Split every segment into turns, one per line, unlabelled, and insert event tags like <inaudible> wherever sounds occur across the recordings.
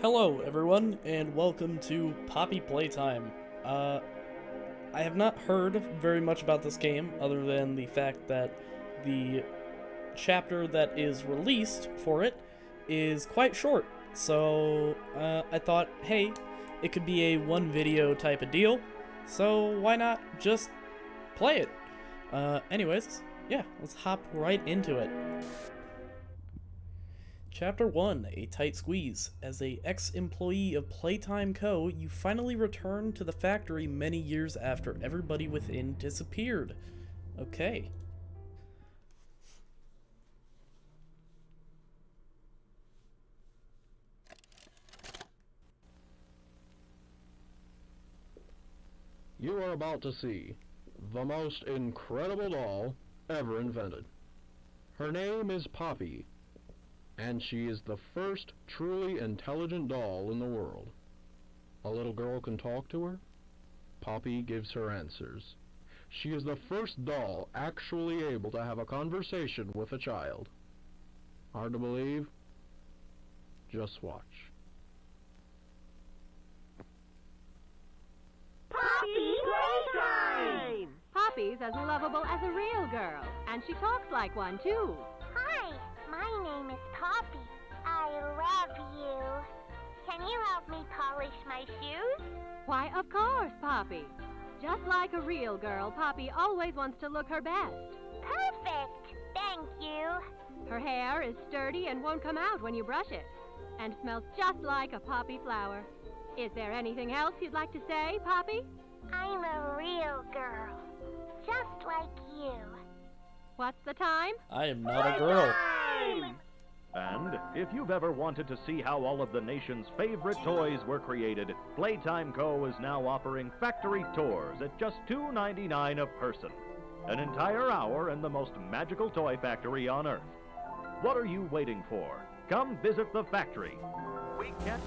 Hello, everyone, and welcome to Poppy Playtime. Uh, I have not heard very much about this game other than the fact that the chapter that is released for it is quite short. So, uh, I thought, hey, it could be a one video type of deal, so why not just play it? Uh, anyways, yeah, let's hop right into it. Chapter 1 A Tight Squeeze. As a ex employee of Playtime Co., you finally return to the factory many years after everybody within disappeared. Okay.
You are about to see the most incredible doll ever invented. Her name is Poppy, and she is the first truly intelligent doll in the world. A little girl can talk to her. Poppy gives her answers. She is the first doll actually able to have a conversation with a child. Hard to believe? Just watch.
Poppy Playtime!
Poppy's as lovable as a real girl, and she talks like one, too.
My name is Poppy. I love you. Can you help me polish my shoes?
Why, of course, Poppy. Just like a real girl, Poppy always wants to look her best.
Perfect. Thank you.
Her hair is sturdy and won't come out when you brush it, and smells just like a poppy flower. Is there anything else you'd like to say, Poppy?
I'm a real girl. Just like you.
What's the time?
I am not a girl.
And if you've ever wanted to see how all of the nation's favorite toys were created, Playtime Co. is now offering factory tours at just $2.99 a person. An entire hour in the most magical toy factory on Earth. What are you waiting for? Come visit the factory. We can't.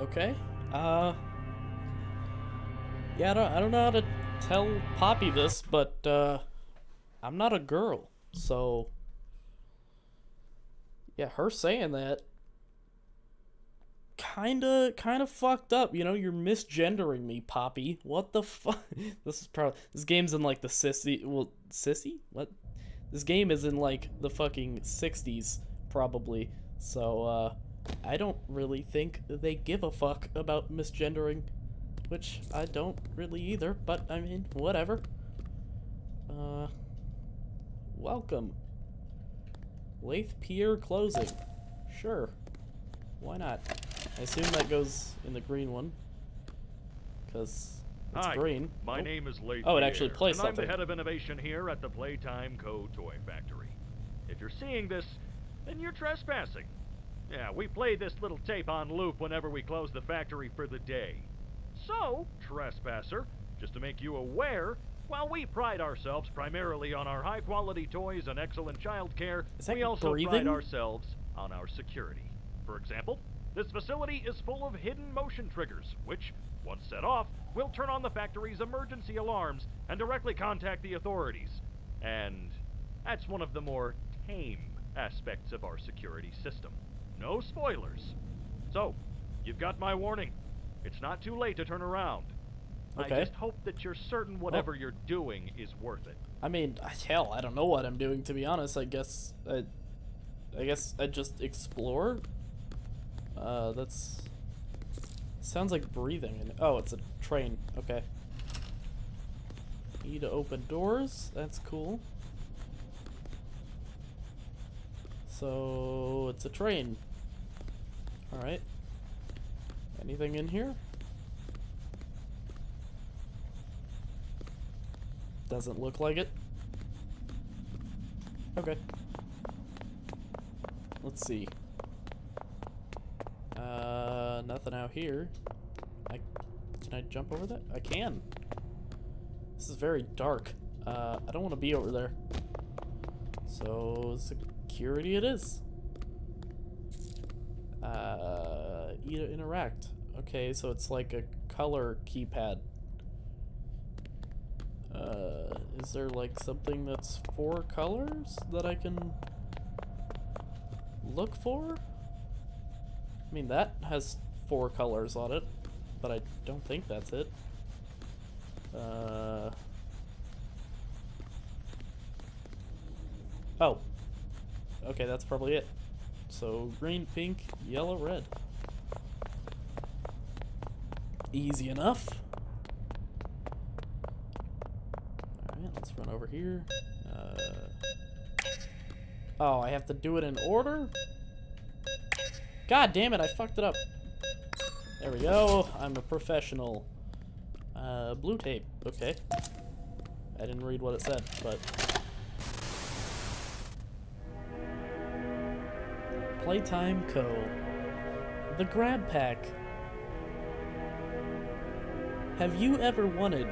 Okay. Uh. Yeah, I don't, I don't know how to tell Poppy this, but, uh. I'm not a girl, so. Yeah, her saying that. Kinda, kinda fucked up. You know, you're misgendering me, Poppy. What the fuck? <laughs> this is probably. This game's in, like, the sissy. Well, sissy? What? This game is in, like, the fucking 60s, probably. So, uh. I don't really think they give a fuck about misgendering, which I don't really either, but I mean, whatever. Uh, welcome. Leith Pierre closing. Sure. Why not? I assume that goes in the green one. Because it's
Hi,
green.
My
Oh.
name is Leith
Oh, it actually plays
and I'm the head of innovation here at the Playtime Co. Toy Factory. If you're seeing this, then you're trespassing. Yeah, we play this little tape on loop whenever we close the factory for the day. So, trespasser, just to make you aware, while we pride ourselves primarily on our high-quality toys and excellent child care, we also
breathing?
pride ourselves on our security. For example, this facility is full of hidden motion triggers, which, once set off, will turn on the factory's emergency alarms and directly contact the authorities. And that's one of the more tame aspects of our security system. No spoilers. So, you've got my warning. It's not too late to turn around.
Okay.
I just hope that you're certain whatever you're doing is worth it.
I mean, hell, I don't know what I'm doing to be honest. I guess I, I guess I just explore. Uh, that's sounds like breathing. And oh, it's a train. Okay. E to open doors. That's cool. So it's a train. All right. Anything in here? Doesn't look like it. Okay. Let's see. Uh, nothing out here. I can I jump over that? I can. This is very dark. Uh, I don't want to be over there. So security it is. Uh, E to interact. Okay, so it's like a color keypad. Uh, is there like something that's four colors that I can look for? I mean, that has four colors on it, but I don't think that's it. Uh. Oh. Okay, that's probably it. So, green, pink, yellow, red. Easy enough. Alright, let's run over here. Uh, oh, I have to do it in order? God damn it, I fucked it up. There we go. I'm a professional. Uh, blue tape. Okay. I didn't read what it said, but... Playtime Co. The Grab Pack. Have you ever wanted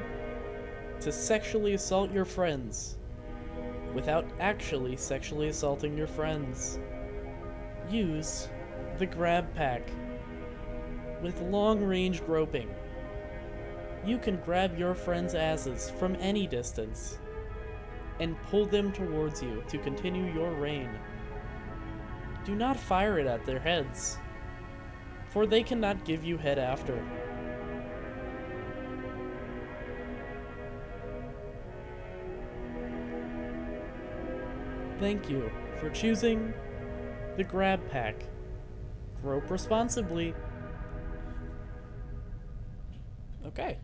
to sexually assault your friends without actually sexually assaulting your friends? Use the Grab Pack with long-range groping. You can grab your friends' asses from any distance and pull them towards you to continue your reign. Do not fire it at their heads, for they cannot give you head after. Thank you for choosing the Grab Pack. Grope responsibly. Okay.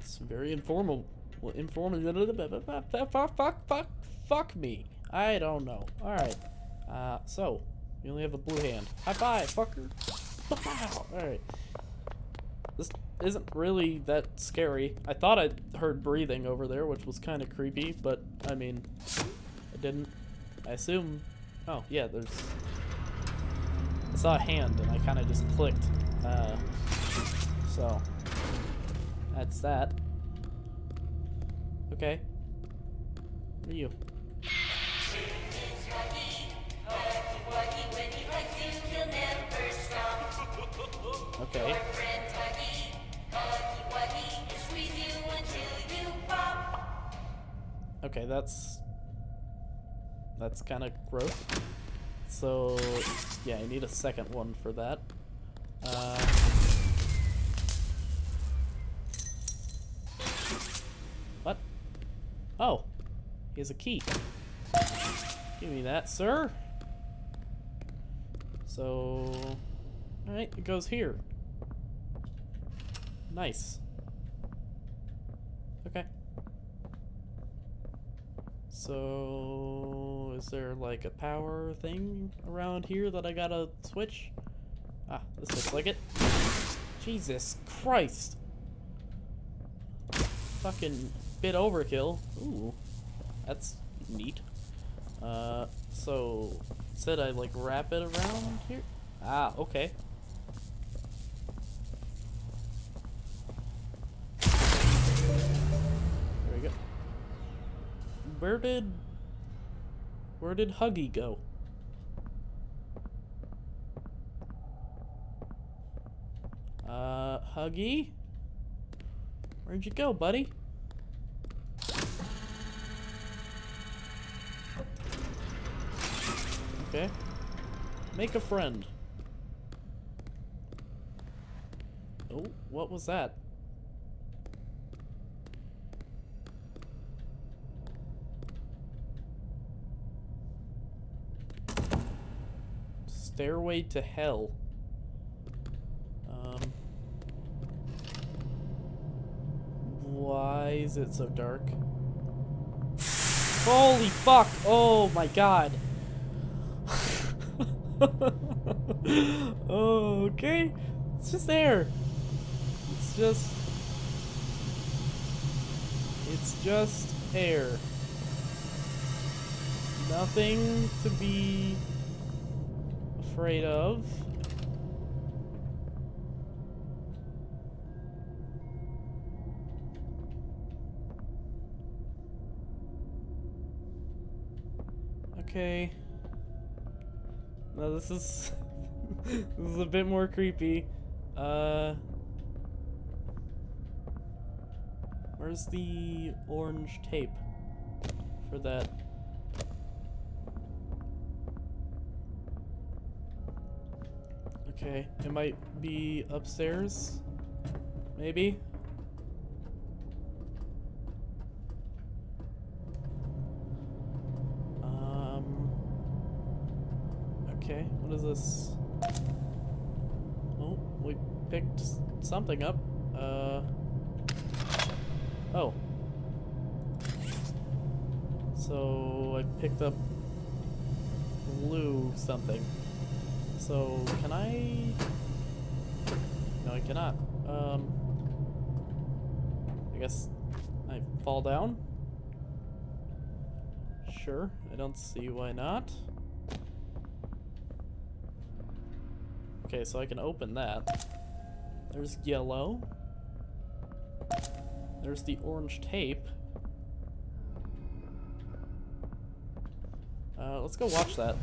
It's very informal. Well, informative. Fuck, fuck, fuck, fuck me. I don't know. Alright. Uh, so, you only have a blue hand. High five, fucker. <laughs> Wow. Alright. This isn't really that scary. I thought I heard breathing over there, which was kind of creepy, but, I mean, didn't. I assume... Oh, yeah, there's... I saw a hand, and I kind of just clicked. Uh, so, that's that. Okay. What are you? Okay. Okay, that's that's kind of gross. So, yeah, I need a second one for that. Uh, what? Oh, he has a key. Give me that, sir. So, alright, it goes here. Nice. Okay. So, is there like a power thing around here that I gotta switch? Ah, this looks like it. Jesus Christ. Fucking bit overkill. Ooh, that's neat. Uh, so, said I like wrap it around here? Ah, okay. Where did... Where did Huggy go? Uh, Huggy? Where'd you go, buddy? Okay. Make a friend. Oh, what was that? Stairway to Hell. Um, why is it so dark? Holy fuck! Oh my god! <laughs> okay. It's just there. It's just... It's just air. Nothing to be afraid of. Okay. No, this is <laughs> this is a bit more creepy. Uh, Where's the orange tape for that? Okay, it might be upstairs. Maybe. Um. Okay, what is this? Oh, we picked something up. Uh. Oh. So I picked up blue something. So can I? No, I cannot. Um. I guess I fall down. Sure, I don't see why not. Okay, so I can open that. There's yellow. There's the orange tape. Uh, let's go watch that.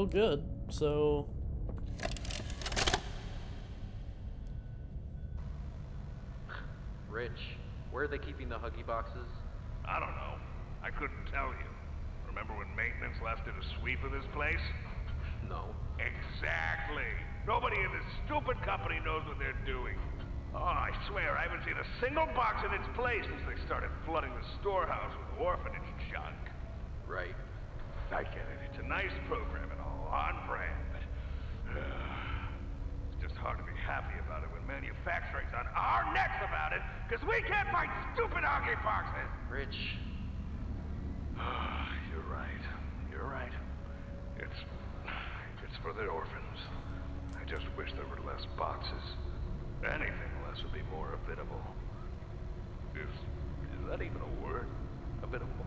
Still good, so
Rich, where are they keeping the Huggy boxes?
I don't know. I couldn't tell you. Remember when maintenance left did a sweep of this place? <laughs>
No.
Exactly. Nobody in this stupid company knows what they're doing. Oh, I swear, I haven't seen a single box in its place since they started flooding the storehouse with orphanage junk.
Right.
I get it. It's a nice program and all, on brand, but... uh, it's just hard to be happy about it when manufacturing's on our necks about it, because we can't find stupid Huggy boxes!
Rich,
You're right. You're right. It's... It's for the orphans. I just wish there were less boxes. Anything less would be more habitable. Is... is that even a word? Habitable?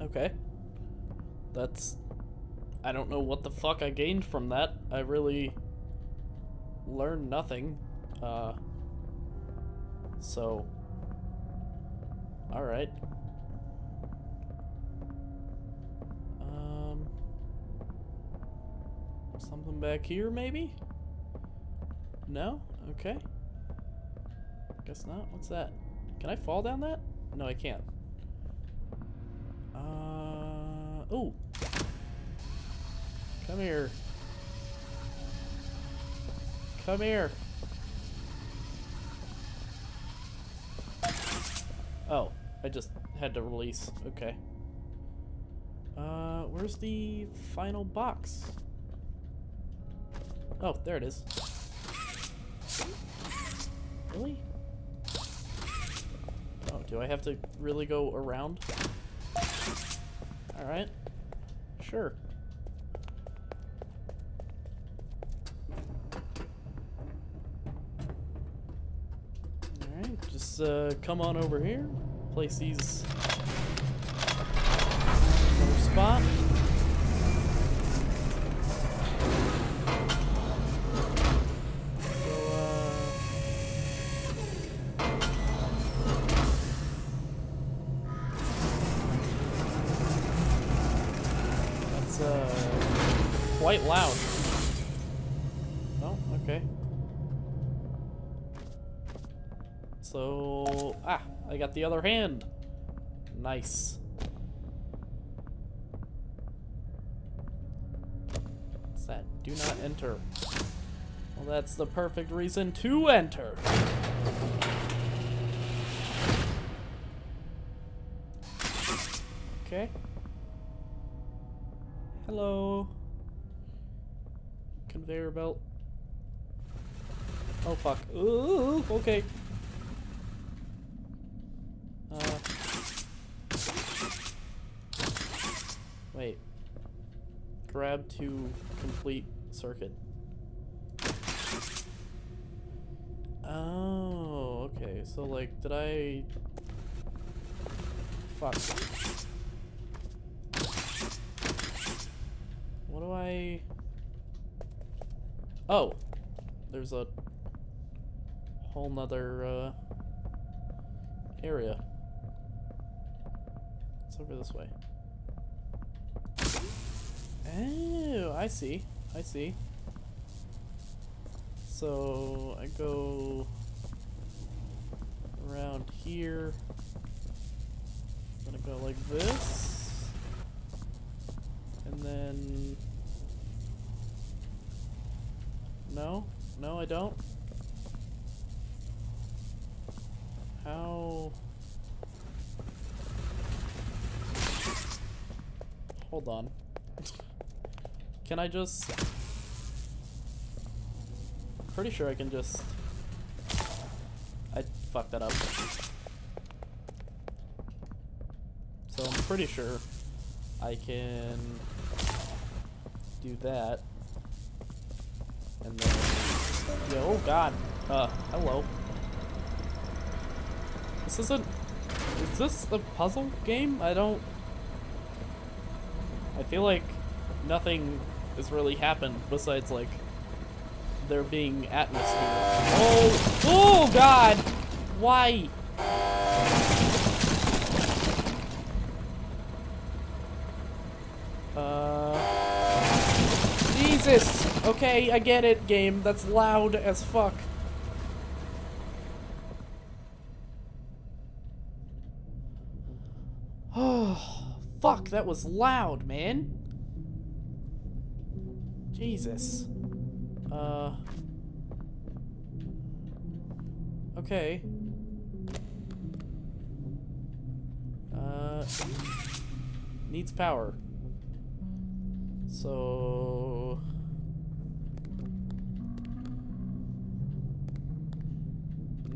Okay. That's. I don't know what the fuck I gained from that. I really learned nothing. Uh. So. Alright. Um. Something back here, maybe? No? Okay. Guess not. What's that? Can I fall down that? No, I can't. Uh oh. Come here. Come here. Oh, I just had to release. Okay. Uh, where's the final box? Oh, there it is. Really? Oh, do I have to really go around? Alright. Sure. Alright, just uh, come on over here. Place these spot. Quite loud. Oh, okay. So ah, I got the other hand. Nice. What's that? Do not enter. Well, that's the perfect reason to enter. Okay. Hello. Conveyor belt. Oh fuck. Ooh, okay. Uh. Wait. Grab to complete circuit. Oh, okay. So like, did I? Fuck. What do I? Oh, there's a whole nother uh, area. It's over this way. Oh, I see. I see. So I go around here. I'm gonna go like this. And then. No? No, I don't? How. Hold on. <laughs> Can I just. Pretty sure I can just. I fucked that up. So I'm pretty sure I can do that. And then. Oh god. Uh, hello. This isn't. Is this a puzzle game? I don't. I feel like nothing has really happened besides like there being atmosphere. Oh, oh God! Why? Uh, Jesus. Okay, I get it, game. That's loud as fuck. Oh, <sighs> fuck, that was loud, man. Jesus. Uh. Okay. Uh. Needs power. So.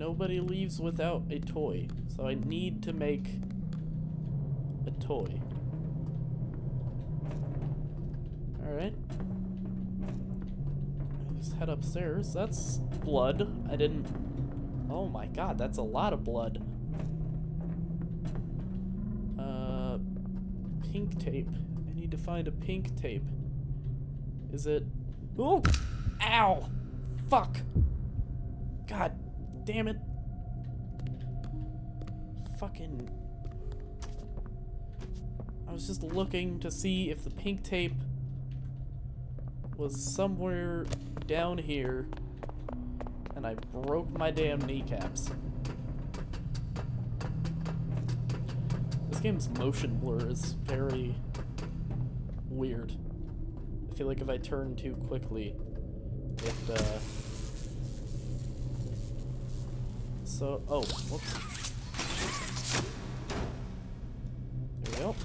Nobody leaves without a toy. So I need to make a toy. Alright. Just head upstairs. That's blood. I didn't... Oh my god, that's a lot of blood. Uh, pink tape. I need to find a pink tape. Is it... Oh! Ow! Fuck! God damn it. Fucking... I was just looking to see if the pink tape was somewhere down here and I broke my damn kneecaps. This game's motion blur is very weird. I feel like if I turn too quickly, it, uh... So, oh, whoops. There we go.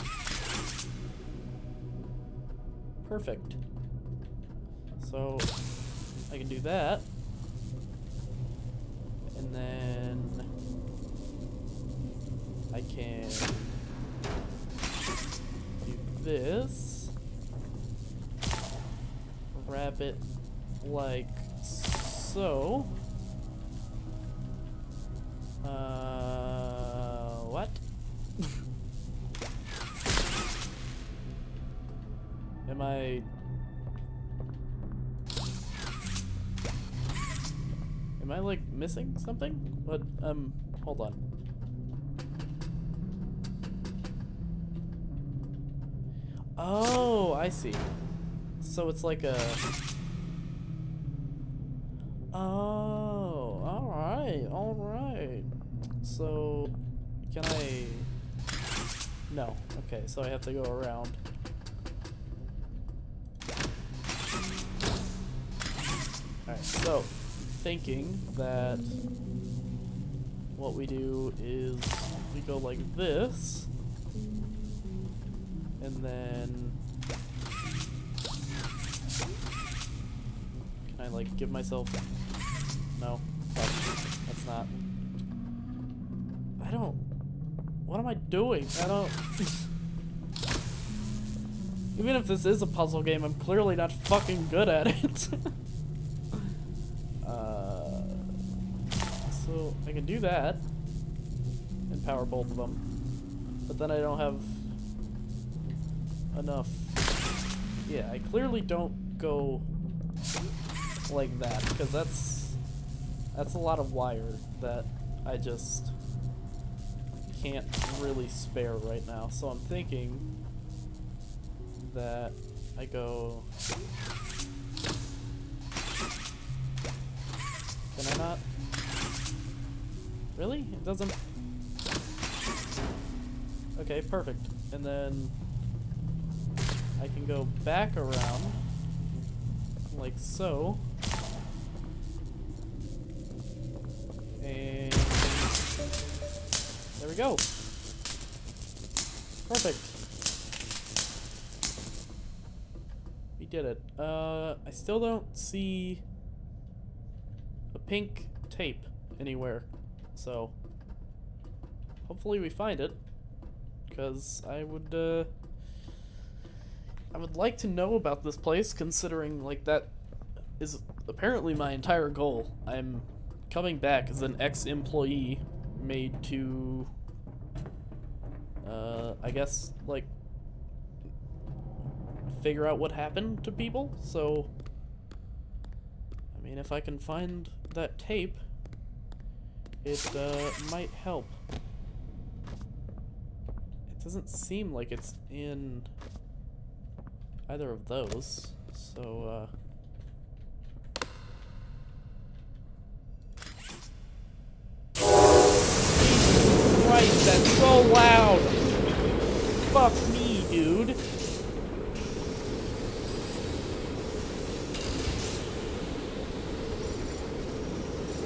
Perfect. So, I can do that. And then I can do this. Wrap it like so. Am I Am I like missing something? What? Um, hold on. Oh, I see. So it's like a. Oh, alright, alright. So, can I. No. Okay, so I have to go around. So thinking that what we do is we go like this, and then can I like give myself? No, that's not. I don't. What am I doing? I don't. Even if this is a puzzle game, I'm clearly not fucking good at it. <laughs> So I can do that and power both of them, but then I don't have enough. Yeah, I clearly don't go like that because that's that's a lot of wire that I just can't really spare right now. So I'm thinking that I go. Can I not? Really? It doesn't. Okay, perfect. And then I can go back around like so. And there we go. Perfect. We did it. Uh, I still don't see a pink tape anywhere. So, hopefully we find it. Because I would, uh, I would like to know about this place, considering, like, that is apparently my entire goal. I'm coming back as an ex-employee made to, uh, I guess, like, figure out what happened to people, so, I mean, if I can find that tape, it, uh, might help. It doesn't seem like it's in either of those, so, uh... Christ, that's so loud! Fuck me, dude.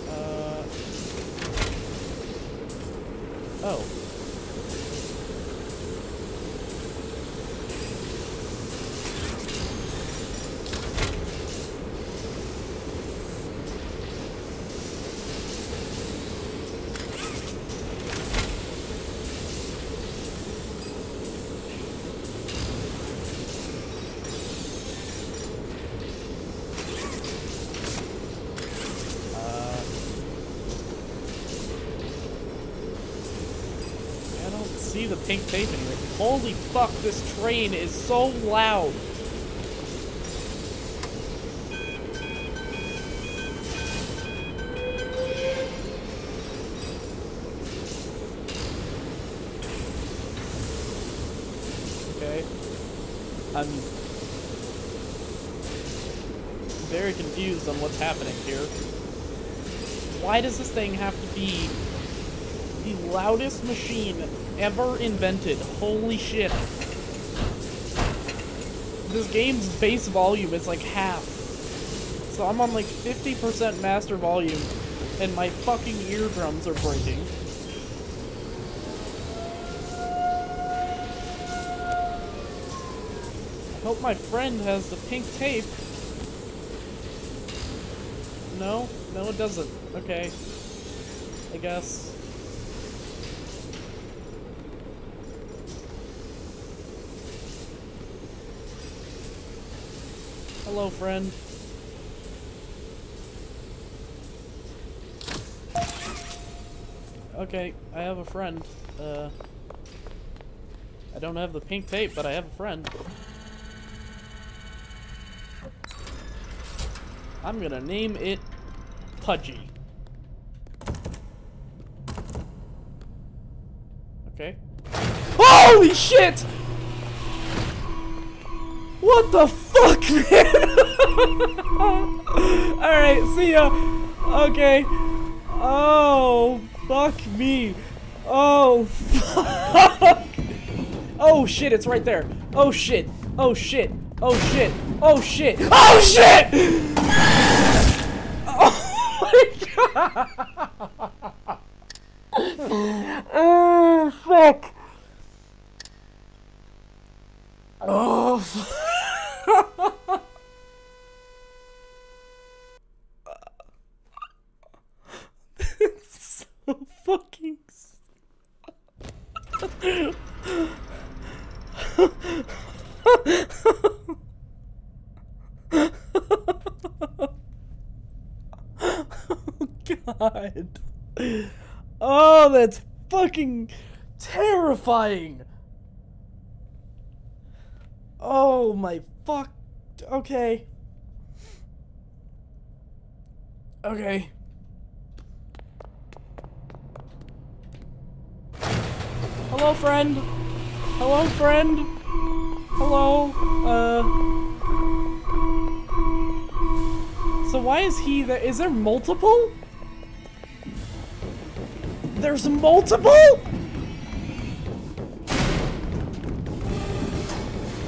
Uh... Oh. Uh, I don't see the pink tape anywhere. Holy fuck, train is so loud. Okay. I'm very confused on what's happening here. Why does this thing have to be the loudest machine ever invented? Holy shit. This game's base volume is like half. So I'm on like 50% master volume and my fucking eardrums are breaking. I hope my friend has the pink tape. No? No, it doesn't. Okay. I guess. Hello, friend. Okay, I have a friend. Uh, I don't have the pink tape, but I have a friend. I'm gonna name it Pudgy. Okay. Holy shit! What the fuck, man? <laughs> Alright, see ya. Okay. Oh, fuck me. Oh, fuck. Oh shit, it's right there. Oh shit. Oh shit. Oh shit. Oh shit. Oh shit! <laughs> Oh my god! Oh <laughs> fuck! Oh fuck! It's so fucking. s- oh god. Oh, that's fucking terrifying. Oh my fuck. Okay. Okay. Hello, friend. Hello, friend. Hello. Uh. So why is he there? Is there multiple? There's multiple?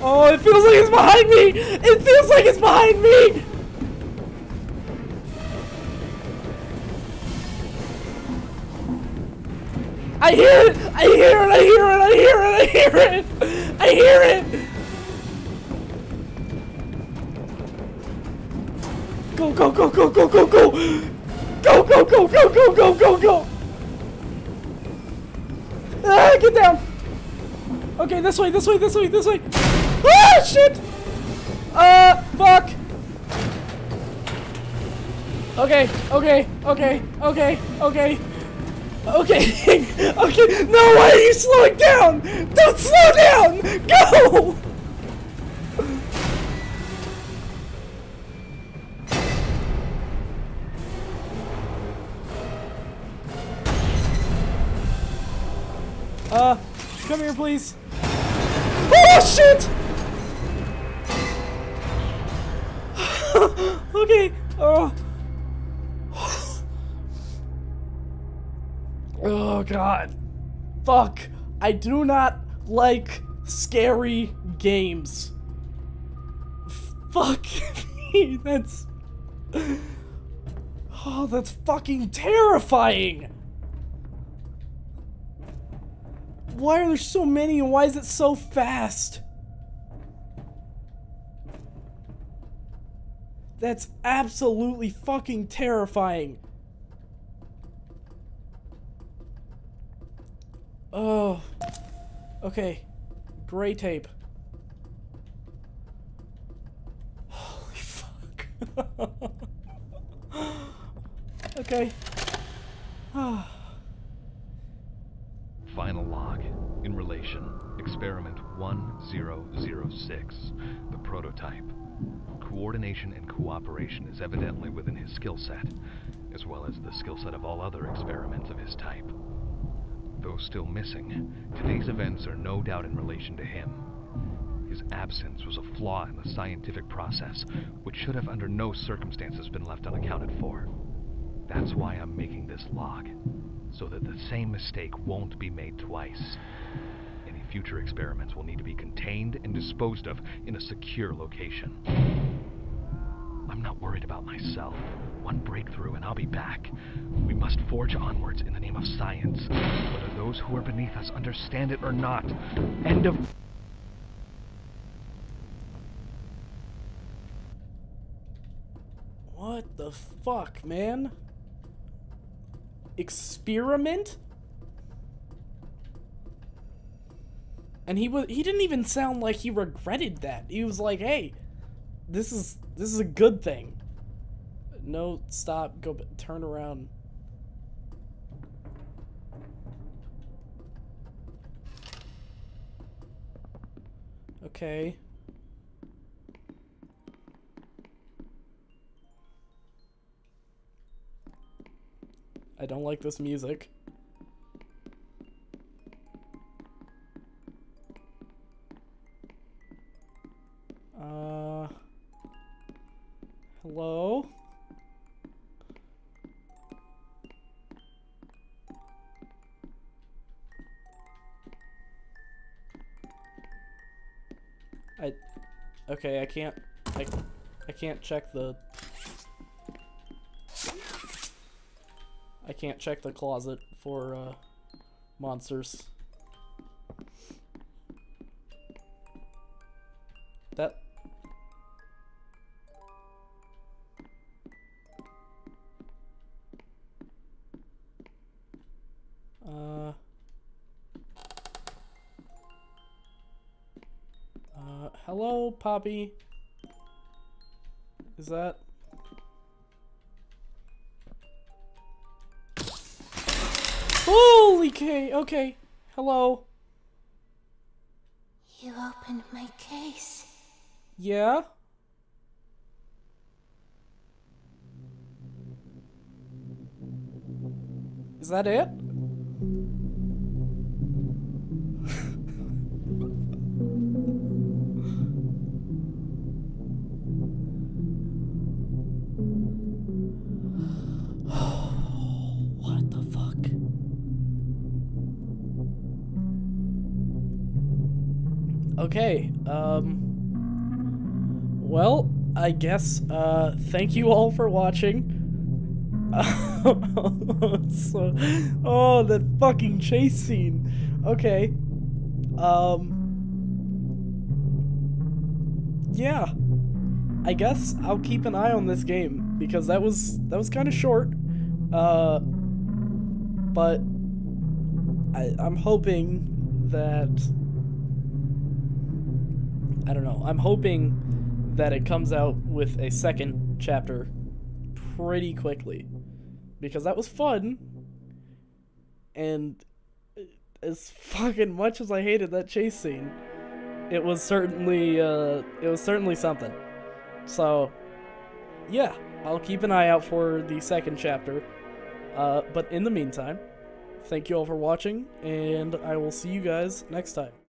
Oh, it feels like it's behind me! It feels like it's behind me! I hear it! I hear it! I hear it! I hear it! I hear it! I hear it! Go, go, go, go, go, go, go! Go, go, go, go, go, go, go, go! Ah, get down! Okay, this way, this way, this way, this way! Ah, shit! Uh, fuck! Okay, okay, okay, okay, okay. Okay, <laughs> okay, no, why are you slowing down? Don't slow down! Go! Please. Oh, shit! <laughs> okay, oh. Oh god. Fuck. I do not like scary games. Fuck <laughs> me. That's. Oh, that's fucking terrifying. Why are there so many and why is it so fast? That's absolutely fucking terrifying. Oh. Okay. Gray tape. Holy fuck. <laughs> okay. <sighs> Ah.
Final log. In relation, experiment 1006, the prototype. Coordination and cooperation is evidently within his skill set, as well as the skill set of all other experiments of his type. Though still missing, today's events are no doubt in relation to him. His absence was a flaw in the scientific process, which should have under no circumstances been left unaccounted for. That's why I'm making this log, so that the same mistake won't be made twice. Any future experiments will need to be contained and disposed of in a secure location. I'm not worried about myself. One breakthrough and I'll be back. We must forge onwards in the name of science, whether those who are beneath us understand it or not. End of...
What the fuck, man? Experiment? And he was he didn't even sound like he regretted that. He was like, "Hey, this is this is a good thing." No, stop, go turn around. Okay. I don't like this music. Uh, hello? I, okay, I can't, I, I can't check the I can't check the closet for uh, monsters. That. Uh. Uh, hello, Poppy. Is that? K, okay. Hello.
You opened my case.
Yeah? Is that it? Okay. Um. Well, I guess. Uh, thank you all for watching. <laughs> so, oh, that fucking chase scene. Okay. Um. Yeah. I guess I'll keep an eye on this game because that was that was kind of short. Uh. But I, I'm hoping that I don't know. I'm hoping that it comes out with a second chapter pretty quickly because that was fun and as fucking much as I hated that chase scene it was certainly uh it was certainly something so yeah I'll keep an eye out for the second chapter uh but in the meantime thank you all for watching and I will see you guys next time